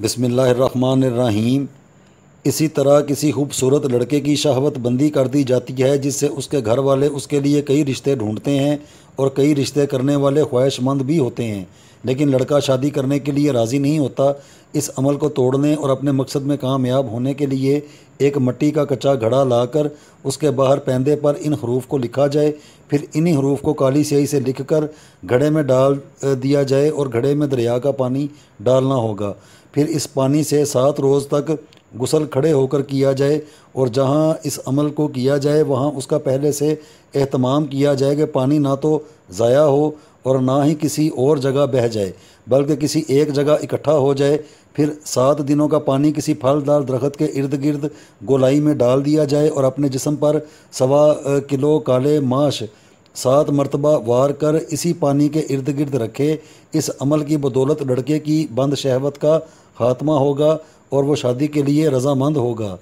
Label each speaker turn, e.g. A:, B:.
A: बिसमीम इसी तरह किसी खूबसूरत लड़के की शहावत बंदी कर दी जाती है, जिससे उसके घर वाले उसके लिए कई रिश्ते ढूंढते हैं और कई रिश्ते करने वाले ख्वाहिशमंद भी होते हैं। लेकिन लड़का शादी करने के लिए राज़ी नहीं होता। इस अमल को तोड़ने और अपने मकसद में कामयाब होने के लिए एक मट्टी का कच्चा घड़ा लाकर उसके बाहर पैंदे पर इन हरूफ को लिखा जाए। फिर इन्हीं हरूफ को काली स्याही से लिखकर घड़े में डाल दिया जाए और घड़े में दरिया का पानी डालना होगा। फिर इस पानी से सात रोज़ तक गुसल खड़े होकर किया जाए और जहाँ इस अमल को किया जाए, वहाँ उसका पहले से अहतमाम किया जाए कि पानी ना तो ज़ाया हो और ना ही किसी और जगह बह जाए, बल्कि किसी एक जगह इकट्ठा हो जाए। फिर सात दिनों का पानी किसी फलदार दरख्त के इर्द गिर्द गोलाई में डाल दिया जाए और अपने जिसम पर सवा किलो काले माश सात मरतबा वार कर इसी पानी के इर्द गिर्द रखे। इस अमल की बदौलत लड़के की बंद शहवत का खात्मा होगा और वो शादी के लिए रजामंद होगा।